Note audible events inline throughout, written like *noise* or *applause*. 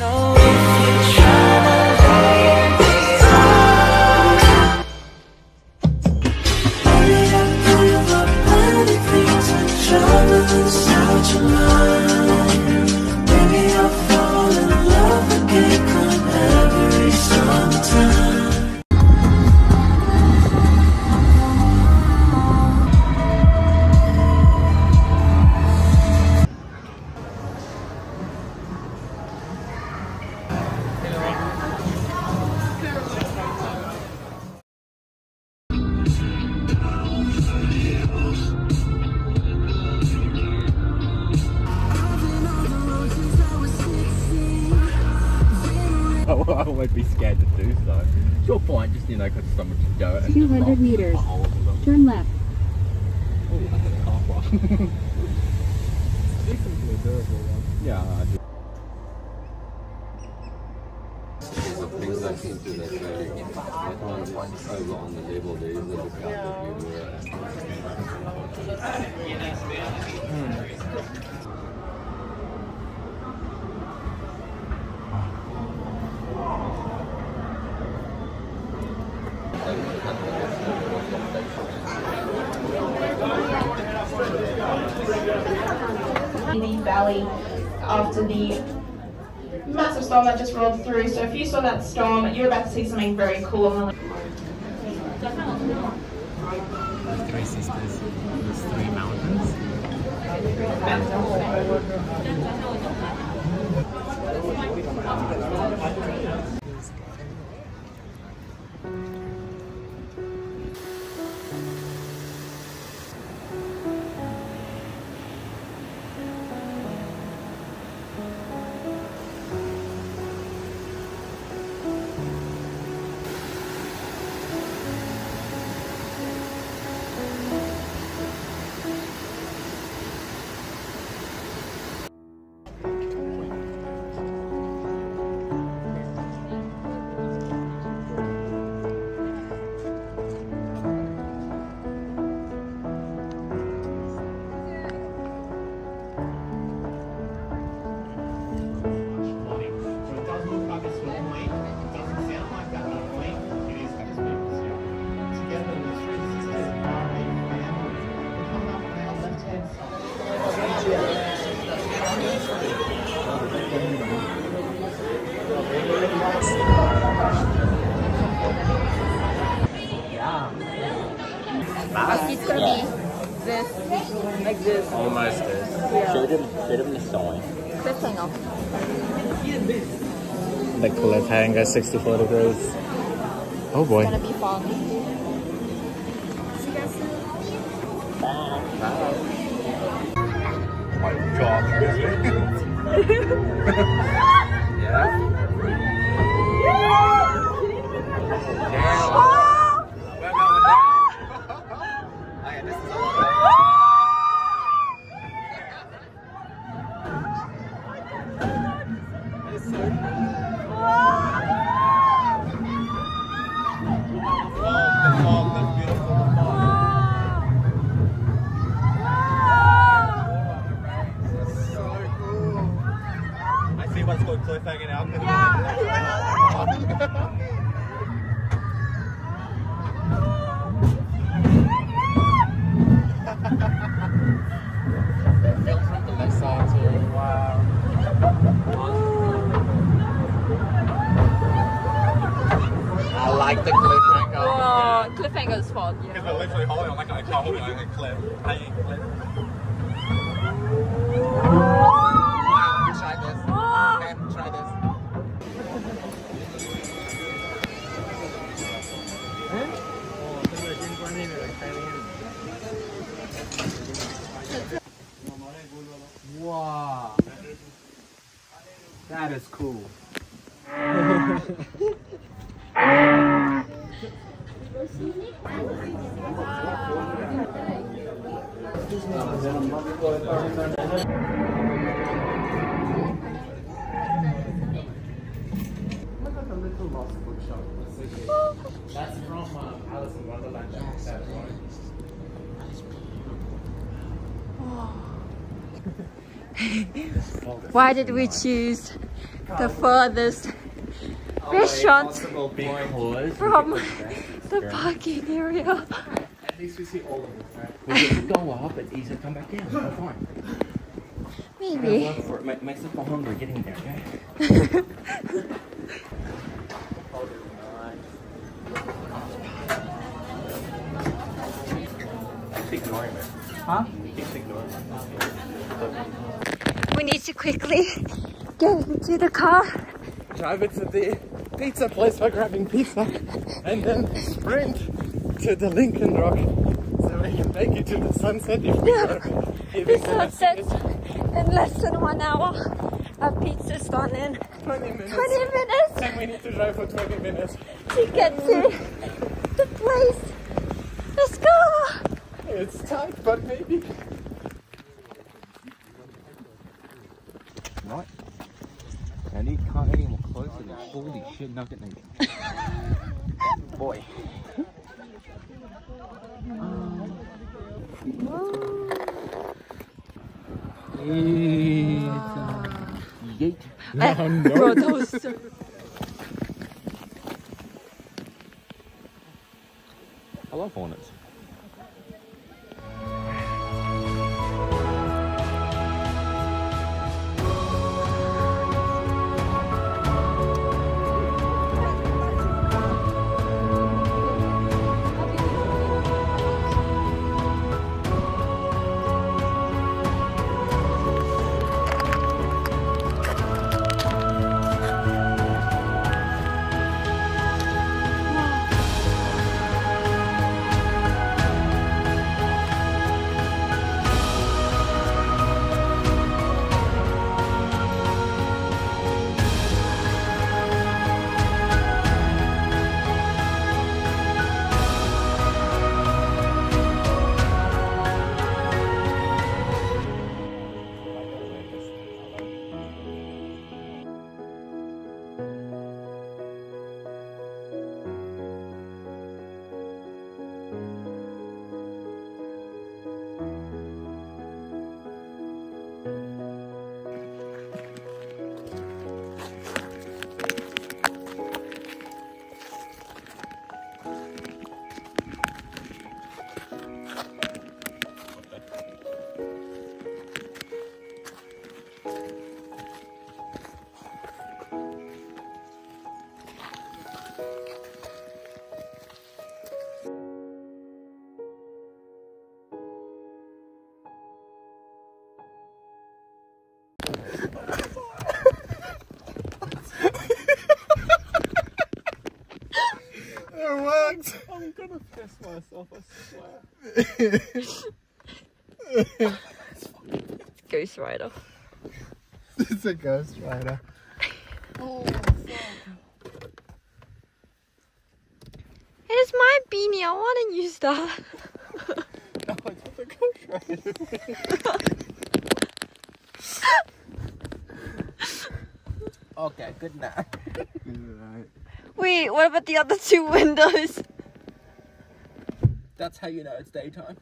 So 200 rocks, meters. potholes and stuff. Turn left. Oh, that's a car wash. Decently durable one. Yeah, I do. things I can do that very that one is over on the level there is a lookout that you were the valley after the massive storm that just rolled through. So if you saw that storm, you're about to see something very cool on the Three sisters, there's three mountains. It's cliffhanger, 64 degrees. Oh boy. It's gonna be fun. My God. *laughs* *laughs* *laughs* Why did we choose the furthest restaurant from the parking area. at least we see all of them, right? We just *laughs* go up and easily come back down. That's fine. Maybe. Work for it. Make, makes us feel hungry getting there, okay? *laughs* ignoring me. Huh? Keeps ignoring me. We need to quickly get into the car. drive it to the pizza place for grabbing pizza, and then sprint to the Lincoln Rock so we can make it to the sunset if we are The giving them a sunset in less than one hour. Our pizza's done in 20 minutes. 20 minutes And we need to drive for 20 minutes. to get to the place. Let's go! It's tight, but maybe. Right. I need can't any more closer than holy shit nugget nugget. *laughs* Boy. Yeet. No, no. Bro, that was so... piss myself, I swear. *laughs* Ghost Rider. It's a ghost rider. Oh, it's my beanie. I want to use that. No, it's not a ghost rider. okay, good night. Right. Wait, what about the other two windows? That's how you know it's daytime.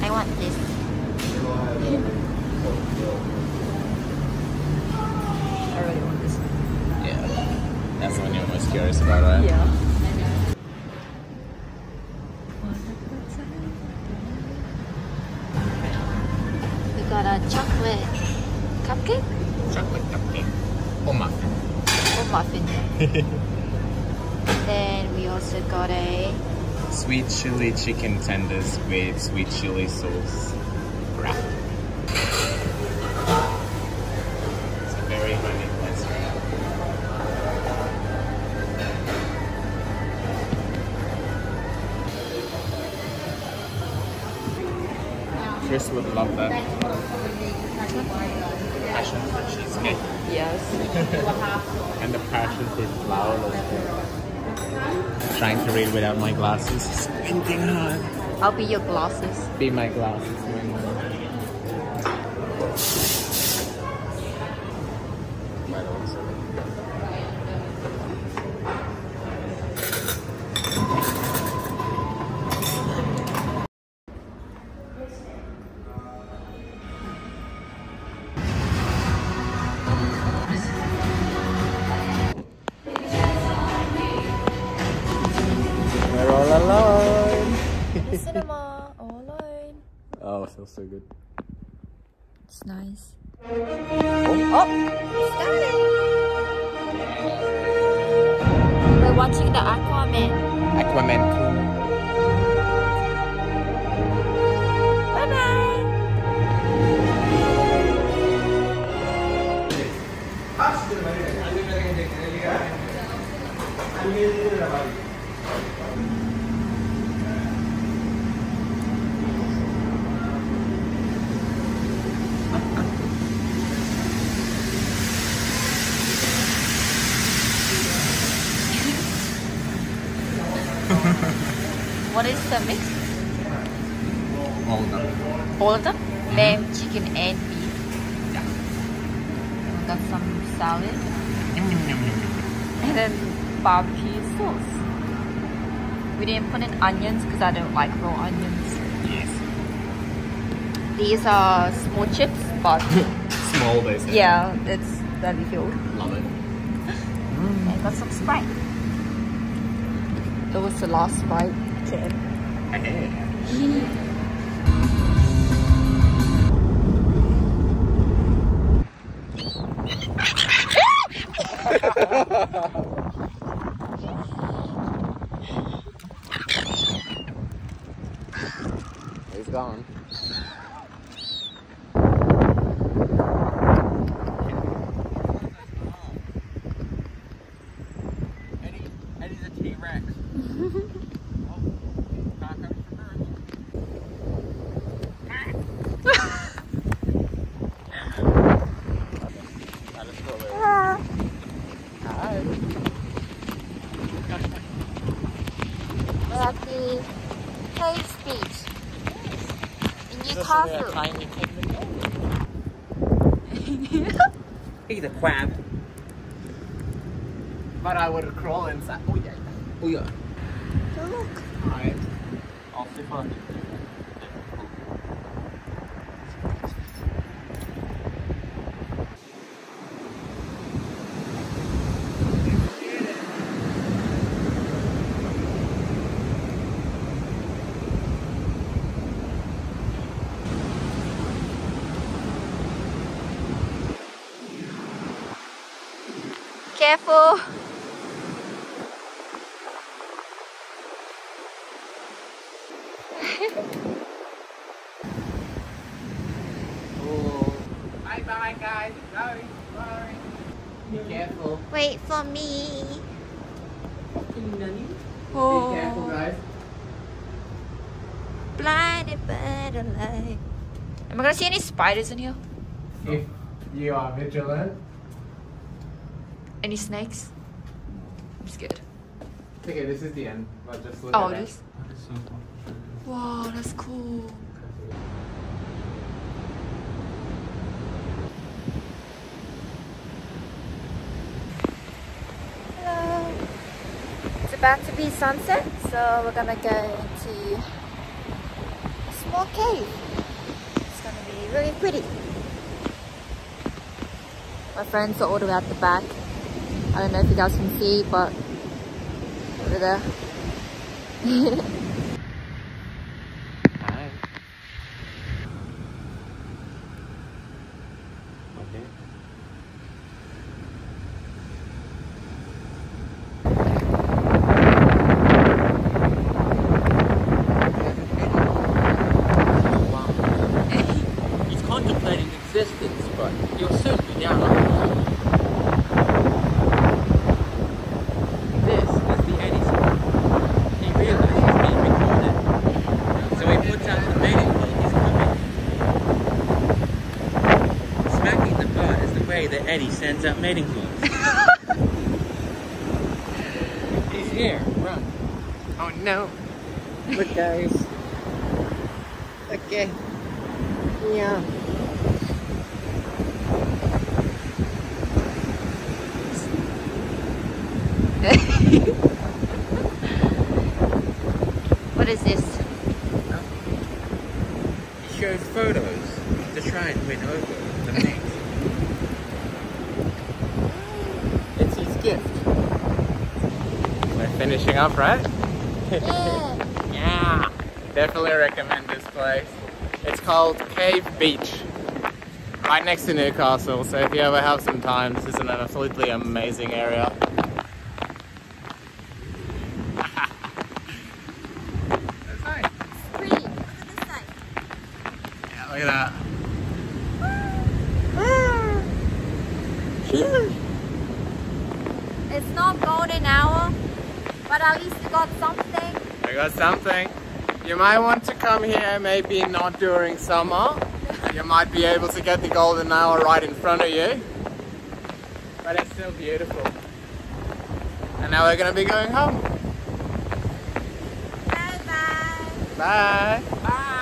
I want this. I really want this. Yeah. That's the one you're most curious about, right? Yeah. We got a chocolate cupcake Chocolate cupcake. Or muffin. or muffin. *laughs* then we also got a Sweet chili chicken tenders with sweet chili sauce wrap. It's a very honey pastry. Chris would love that. Passion fruit cheesecake yes. and the passion fruit flower Trying to read without my glasses. Squinting hard. I'll be your glasses. Be my glasses. So good. What is the mix? 2. All of them. All of them? Lamb, chicken, and beef. We got some salad and then barbecue sauce. We didn't put in onions because I don't like raw onions. Yes. These are small chips, but *laughs* Small basically. yeah, it's very filled. Love it. *laughs* And got some Sprite. That was the last Sprite, Jen. He's *laughs* gone. Eddie, Eddie's a T-Rex. We're at the Cave Beach in He's a crab. But I would crawl inside. Oh yeah. Oh yeah. Look. Alright. I'll see fun. Careful. Bye bye guys. Sorry. Sorry. Be careful. Wait for me. Be Oh. careful guys. Blinded by the light. Am I gonna see any spiders in here? If you are vigilant. Any snakes? I'm scared. Okay, this is the end. But just look Oh, at it is? Wow, that's cool. Hello. It's about to be sunset, so we're gonna go into a small cave. Really pretty. My friends are all the way at the back. I don't know if you guys can see, but over there. *laughs* Hi. Okay. He's contemplating existence, but he'll soon be down on it. This is the Eddie song. He realizes he's being recorded. So he puts out the mating call. He's coming. Smacking the butt is the way that Eddie sends out mating calls. *laughs* he's here. Run. Oh no. Look guys. Okay. Yeah. *laughs* What is this? He shows photos to try and win over the mate. It's his gift. We're finishing up, right? Yeah. *laughs* Yeah. Definitely recommend this place. It's called Cave Beach, right next to Newcastle. So if you ever have some time, this is an absolutely amazing area. That's nice. Pretty. Look at this side. Yeah, look at that. It's not golden hour, but at least you got something. I got something. You might want to come here, maybe not during summer. You might be able to get the golden hour right in front of you. But it's still beautiful. And now we're gonna be going home. Bye bye bye. Bye.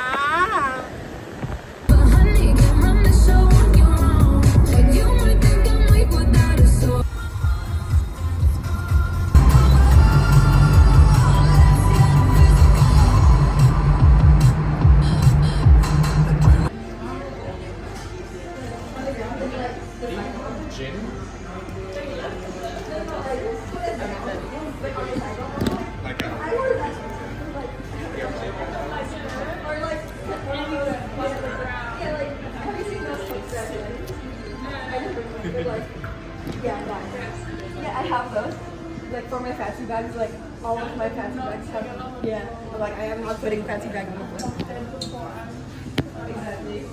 Yeah, I have those. Like for my fancy bags, like all of my fancy bags have. Yeah, but like I am not putting fancy bag on the floor. Exactly.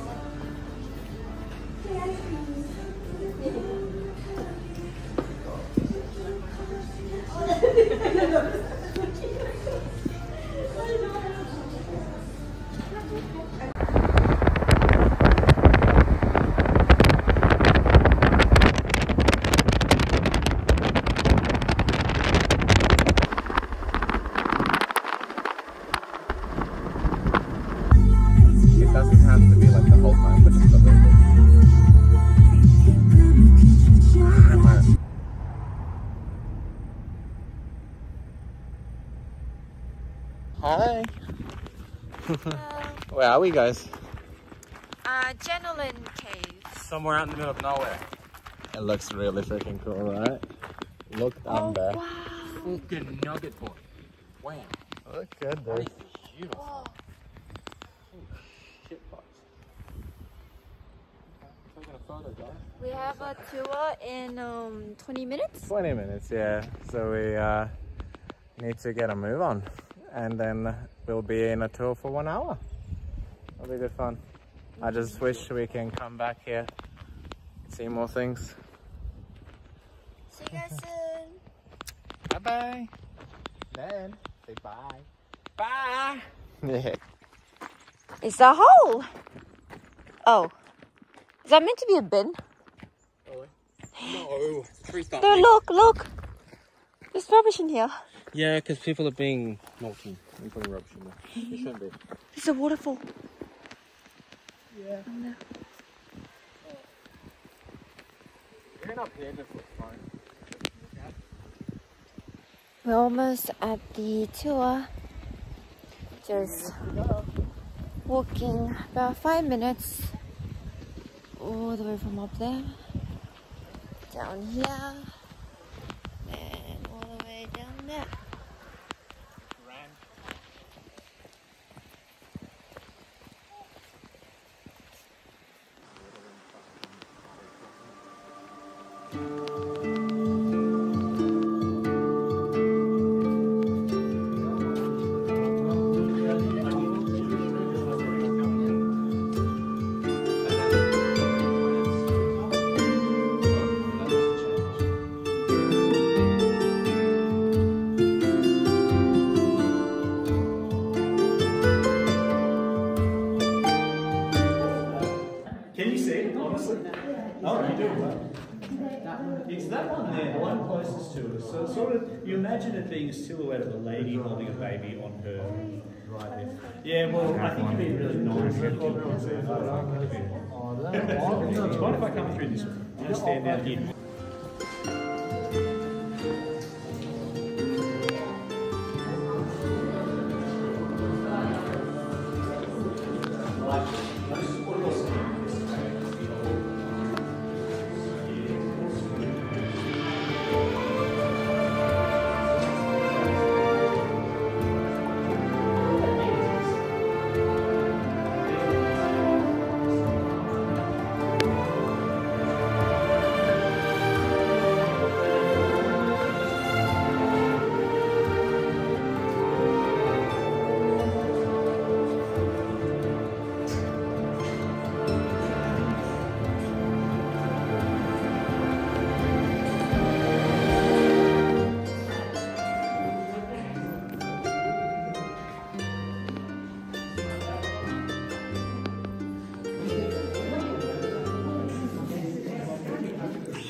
It *laughs* *laughs* Hi. Where are we, guys? Uh, Jenolan Cave. Somewhere out in the middle of nowhere. It looks really freaking cool, right? Look down there. Fucking nugget boy. Wow. Look at That this. is beautiful. Shit box. Taking a photo, guys. We have a tour in um 20 minutes. 20 minutes, yeah. So we uh, need to get a move on. And then we'll be in a tour for one hour. It'll be good fun. I just wish we can come back here, see more things. See you guys soon. Bye bye. Then say bye. Bye. *laughs* Yeah. It's a hole. Oh. Is that meant to be a bin? Oh, No. *gasps* Three No, look, look. There's rubbish in here. Yeah, because people are being naughty and putting rubbish in there. *laughs* They shouldn't be. There's a waterfall. You're up here, just looks fine. We're almost at the tour. Just walking about five minutes all the way from up there down here and all the way down there. To us. So sort of, you imagine it being a silhouette of a lady holding a baby on her right there. Yeah, well, I think you'd be really nice. if you could. Do you mind if I come through this one? I'm gonna stand down here.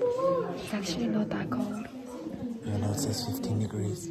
It's actually not that cold. Yeah, no, it says 15 degrees.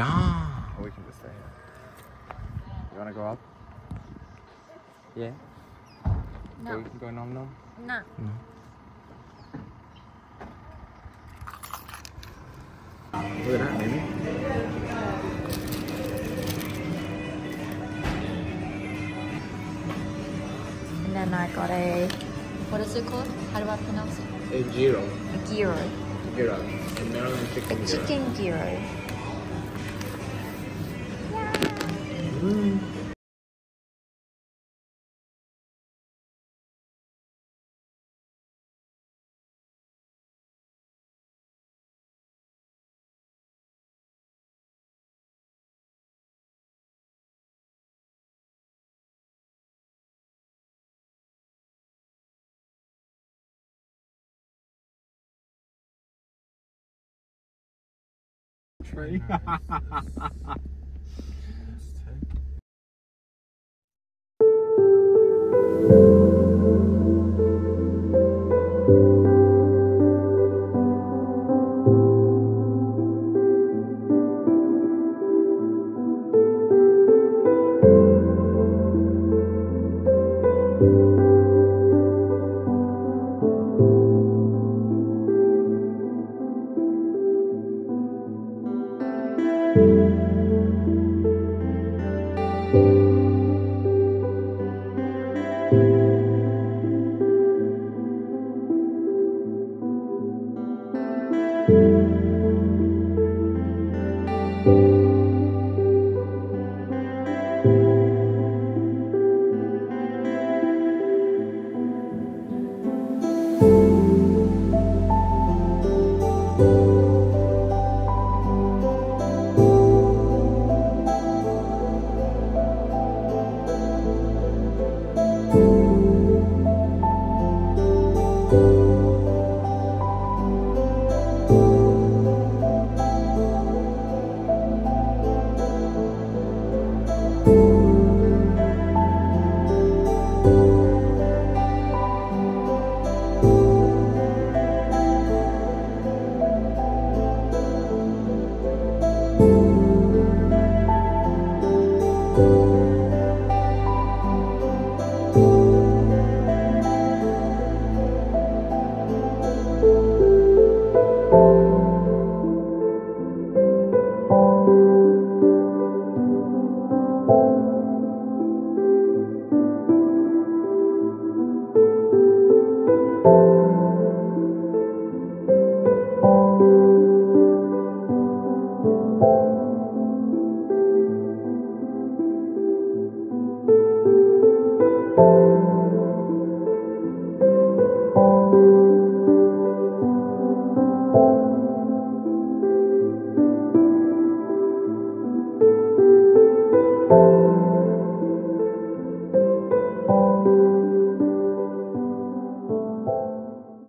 Yeah. Or we can just stay here. You wanna go up? Yeah? No. So we can go nom nom? No. No. Look at that, Mimi. And then I got a, what is it called? How do I pronounce it? A gyro. A gyro. Gyro. A Maryland chicken A gyro. chicken Mm. gyro. *laughs* Tree. *laughs* Thank